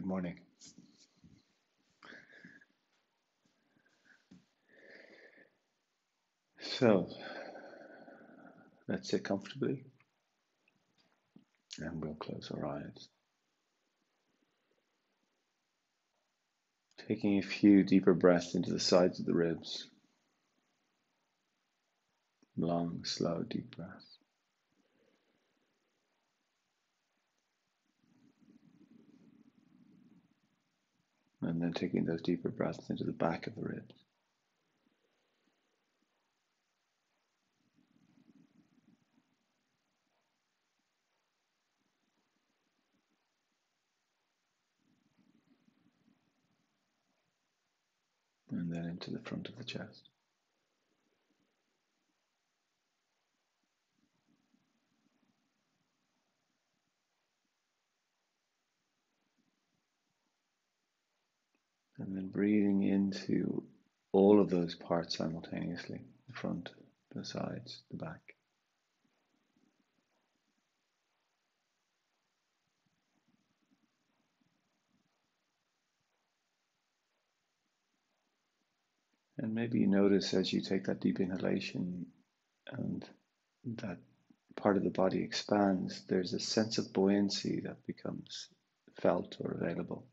Good morning. So, let's sit comfortably and we'll close our eyes. Taking a few deeper breaths into the sides of the ribs. Long, slow, deep breaths. And then taking those deeper breaths into the back of the ribs. And then into the front of the chest. And then breathing into all of those parts simultaneously the front, the sides, the back. And maybe you notice as you take that deep inhalation and that part of the body expands, there's a sense of buoyancy that becomes felt or available.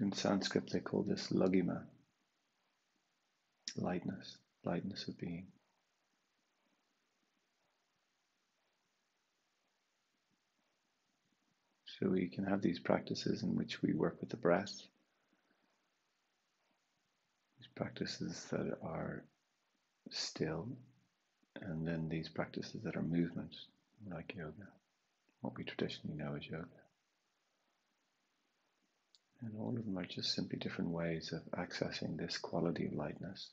In Sanskrit, they call this laghima, lightness, lightness of being. So we can have these practices in which we work with the breath, these practices that are still, and then these practices that are movement, like yoga, what we traditionally know as yoga. And all of them are just simply different ways of accessing this quality of lightness.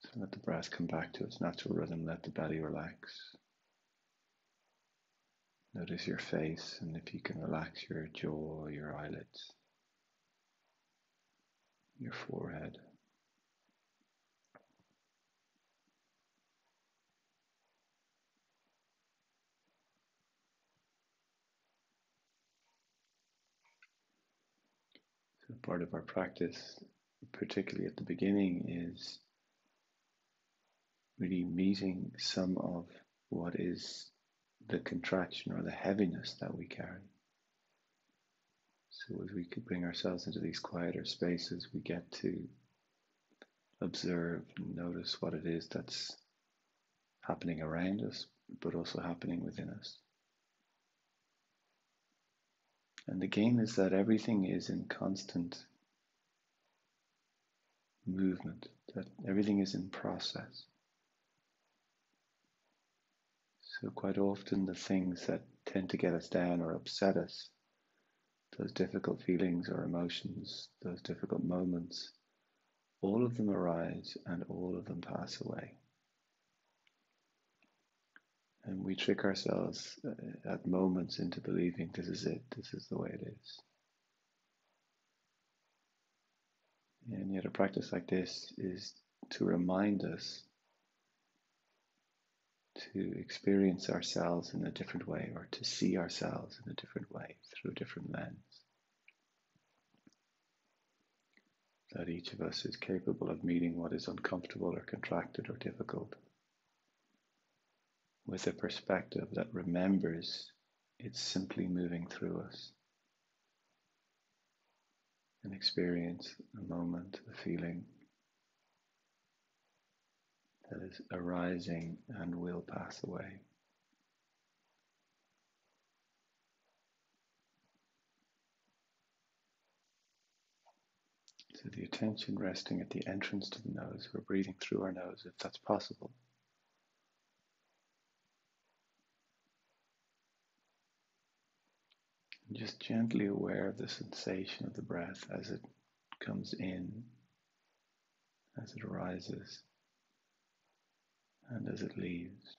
So let the breath come back to its natural rhythm, let the belly relax. Notice your face, and if you can relax your jaw, your eyelids, your forehead. Part of our practice, particularly at the beginning, is really meeting some of what is the contraction or the heaviness that we carry. So, as we could bring ourselves into these quieter spaces, we get to observe and notice what it is that's happening around us, but also happening within us. And the game is that everything is in constant movement, that everything is in process. So, quite often, the things that tend to get us down or upset us, those difficult feelings or emotions, those difficult moments, all of them arise and all of them pass away. And we trick ourselves uh, at moments into believing this is it, this is the way it is. And yet, a practice like this is to remind us to experience ourselves in a different way or to see ourselves in a different way through a different lens. That each of us is capable of meeting what is uncomfortable or contracted or difficult with a perspective that remembers it's simply moving through us. An experience, a moment, a feeling that is arising and will pass away. So the attention resting at the entrance to the nose, we're breathing through our nose if that's possible. Just gently aware of the sensation of the breath as it comes in, as it arises, and as it leaves.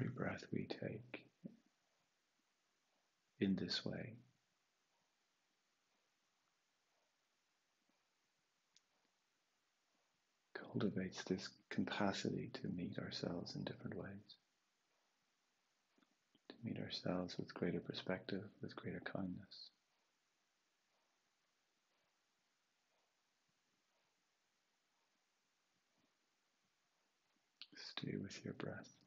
Every breath we take in this way cultivates this capacity to meet ourselves in different ways, to meet ourselves with greater perspective, with greater kindness. Stay with your breath.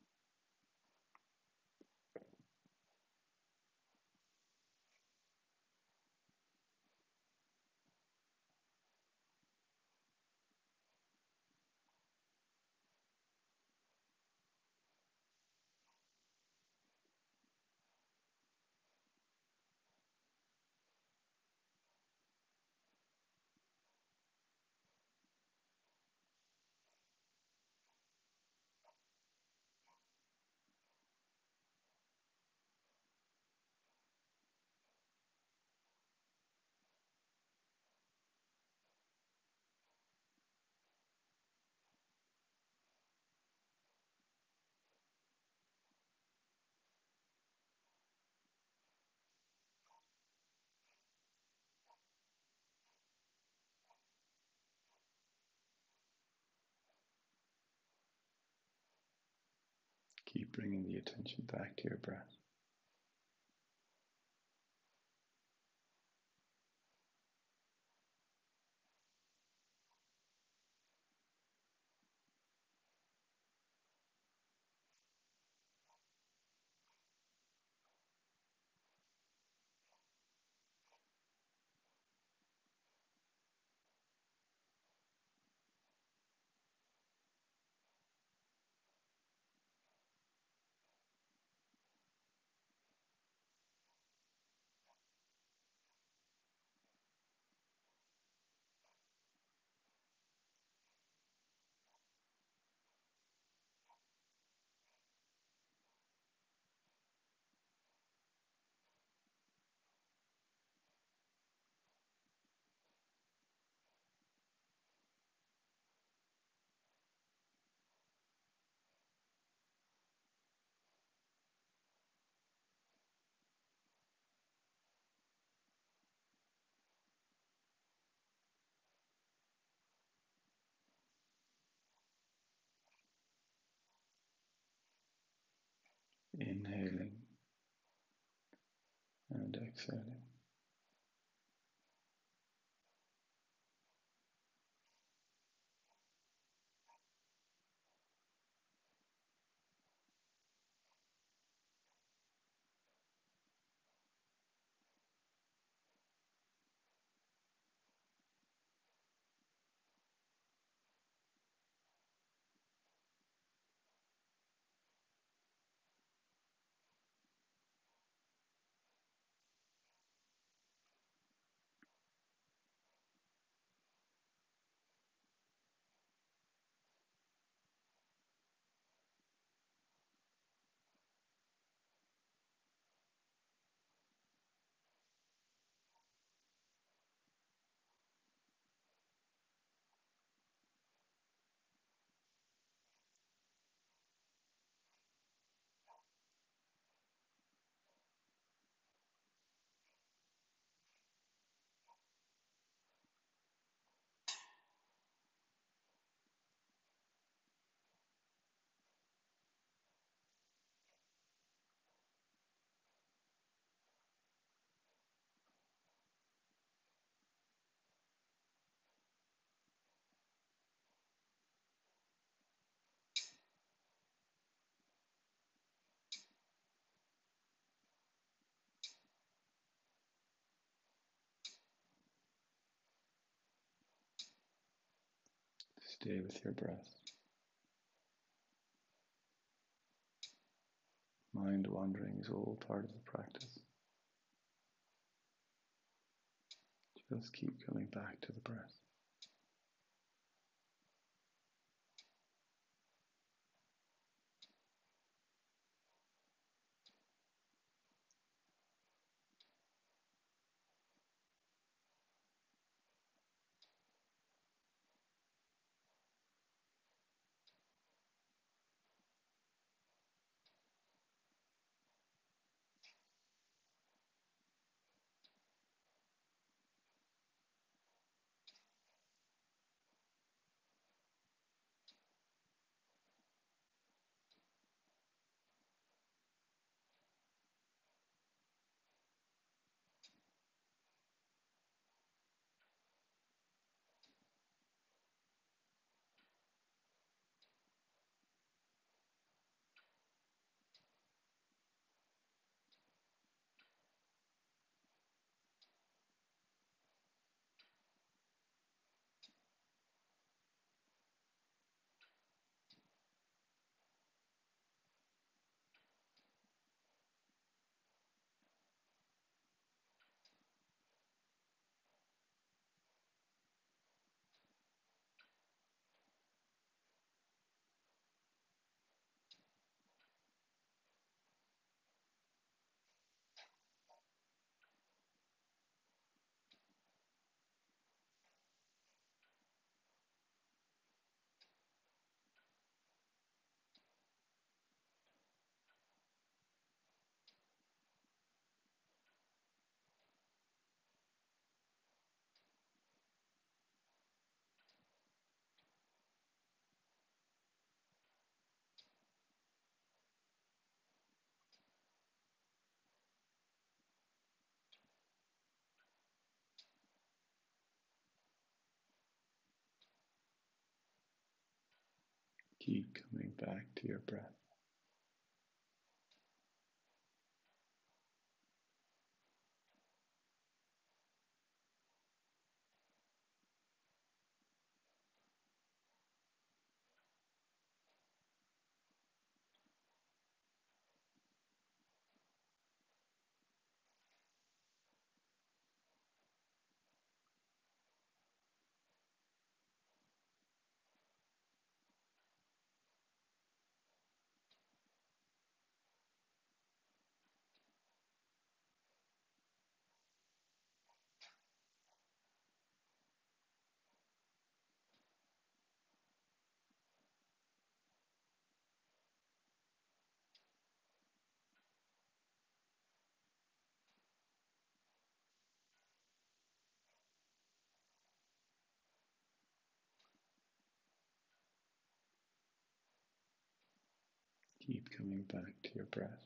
Keep bringing the attention back to your breath. Inhaling and exhaling. Stay with your breath. Mind wandering is all part of the practice. Just keep coming back to the breath. Keep coming back to your breath. Keep coming back to your breath.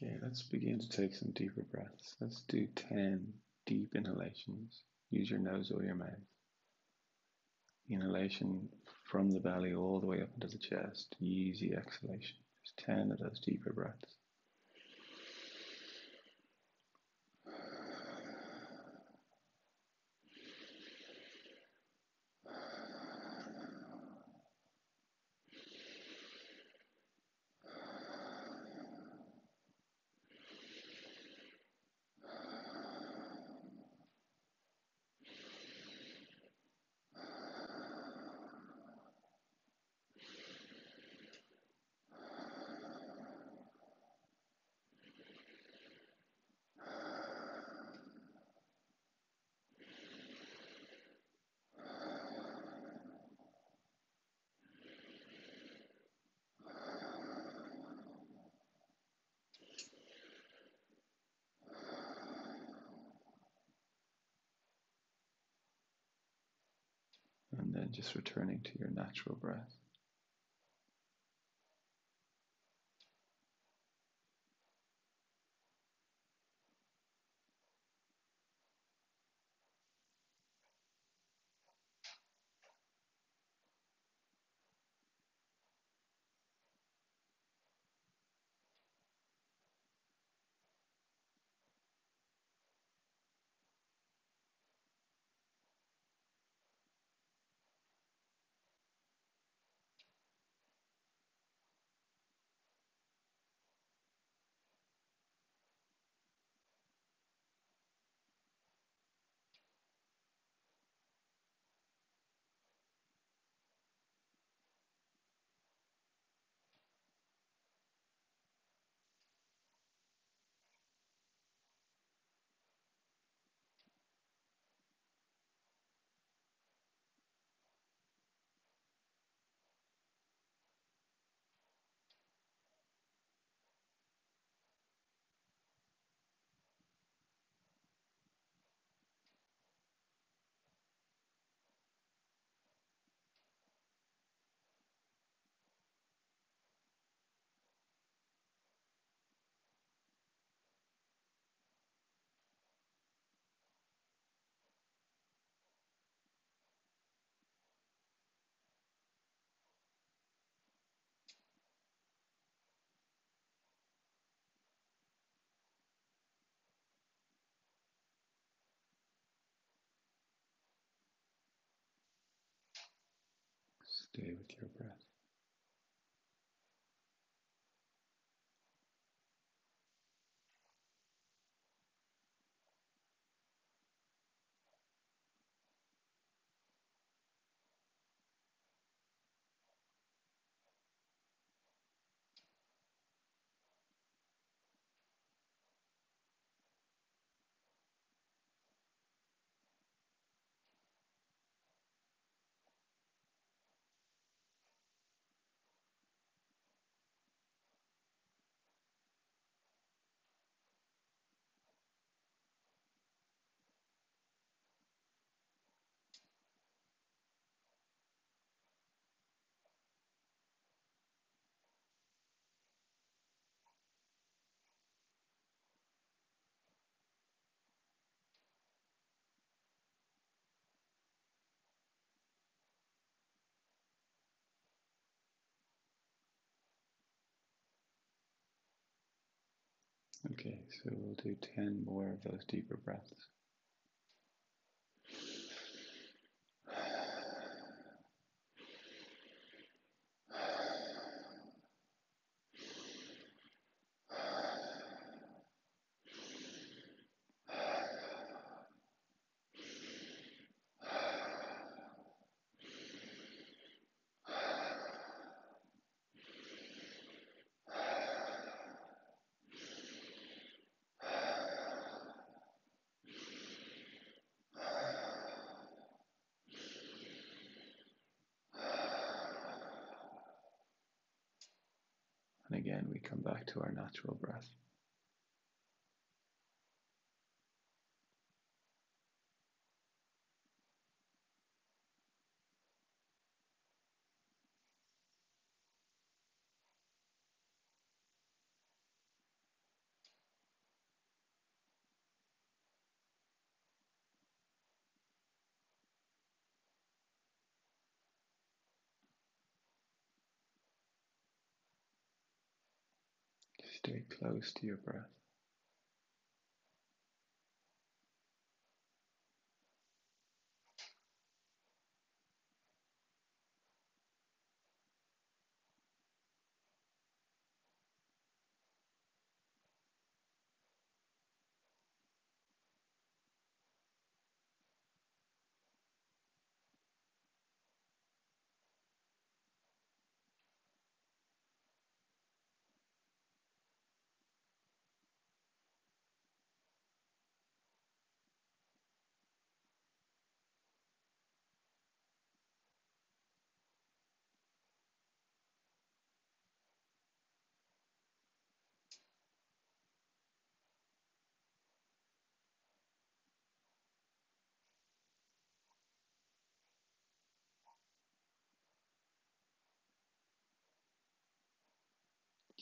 Okay, let's begin to take some deeper breaths. Let's do 10 deep inhalations. Use your nose or your mouth. Inhalation from the belly all the way up into the chest. Easy exhalation. Just 10 of those deeper breaths. And then just returning to your natural breath. Stay with your breath. Okay, so we'll do 10 more of those deeper breaths. Again, we come back to our natural breath. Stay close to your breath.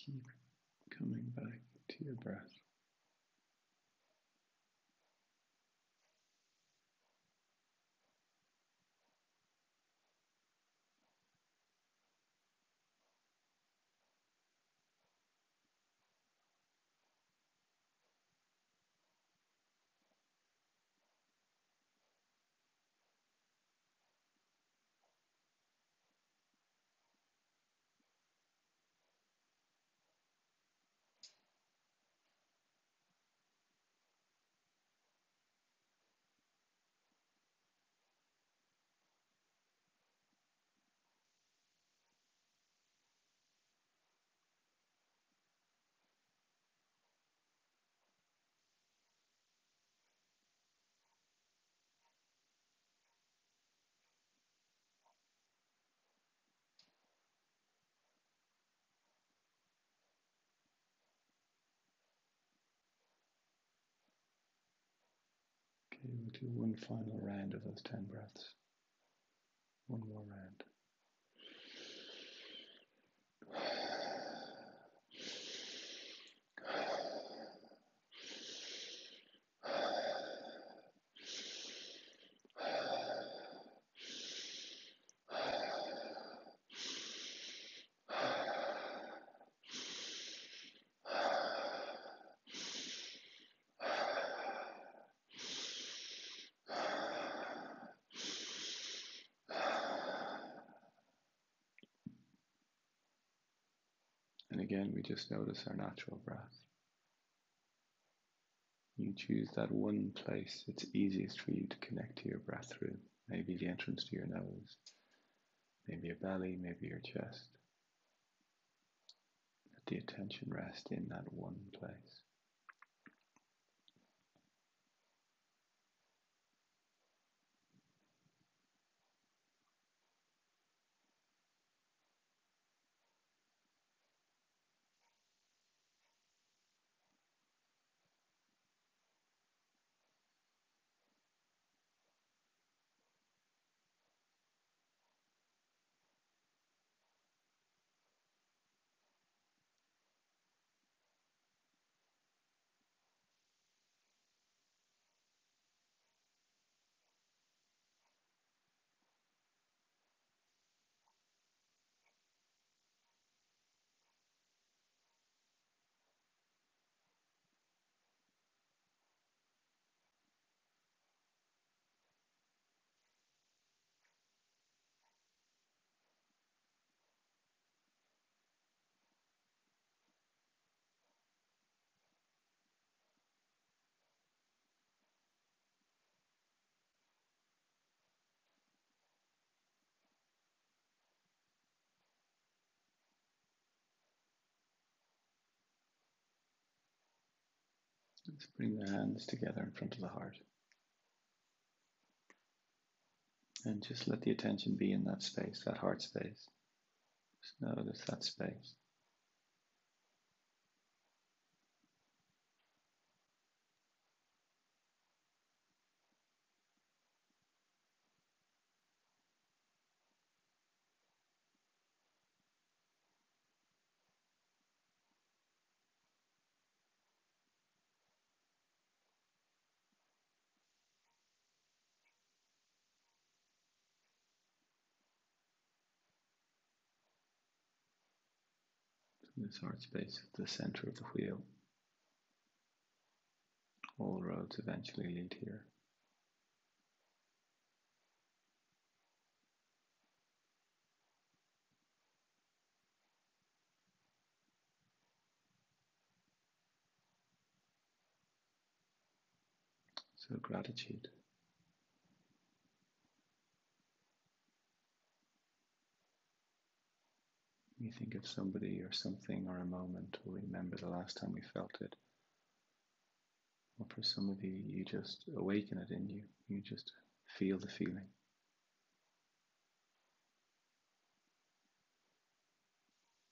Keep coming back to your breath. Okay, we'll do one final round of those 10 breaths. One more round. And again, we just notice our natural breath. You choose that one place it's easiest for you to connect to your breath through. Maybe the entrance to your nose, maybe your belly, maybe your chest. Let the attention rest in that one place. Let's bring the hands together in front of the heart. And just let the attention be in that space, that heart space. Just notice that space. This heart space at the center of the wheel. All roads eventually lead here. So, gratitude. You think of somebody or something or a moment, or remember the last time you felt it. Or for some of you, you just awaken it in you. You just feel the feeling.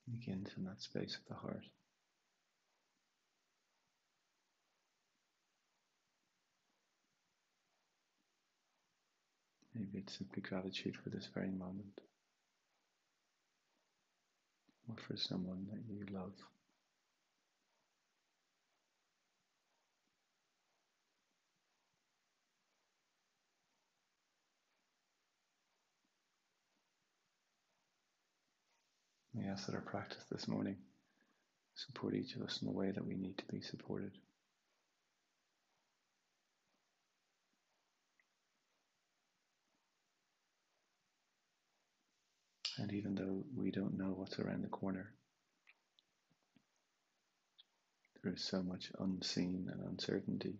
It begins in that space of the heart. Maybe it's simply gratitude for this very moment or for someone that you love. We ask that our practice this morning support each of us in the way that we need to be supported. And even though we don't know what's around the corner, there is so much unseen and uncertainty.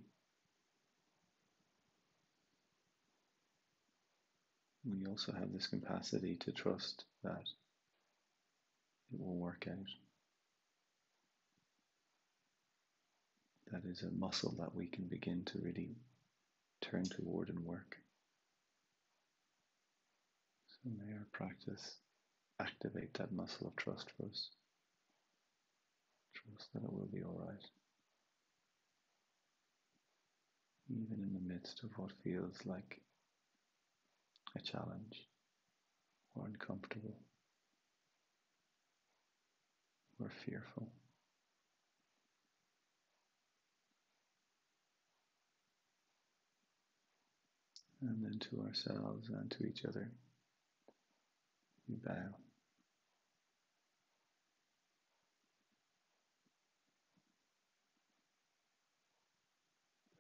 We also have this capacity to trust that it will work out. That is a muscle that we can begin to really turn toward and work. So may our practice activate that muscle of trust us. Trust that it will be all right. Even in the midst of what feels like a challenge or uncomfortable or fearful. And then to ourselves and to each other, we bow.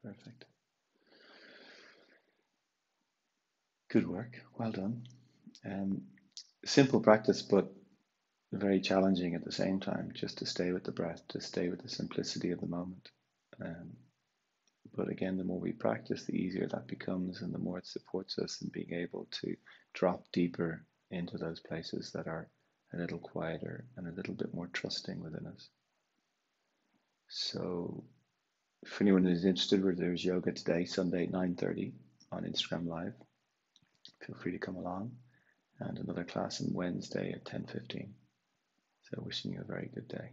Perfect. Good work. Well done. Um, simple practice, but very challenging at the same time, just to stay with the breath, to stay with the simplicity of the moment. Um, but again, the more we practice, the easier that becomes, and the more it supports us in being able to drop deeper into those places that are a little quieter and a little bit more trusting within us. So if anyone is interested, there's yoga today, Sunday at 9.30 on Instagram Live. Feel free to come along. And another class on Wednesday at 10.15. So wishing you a very good day.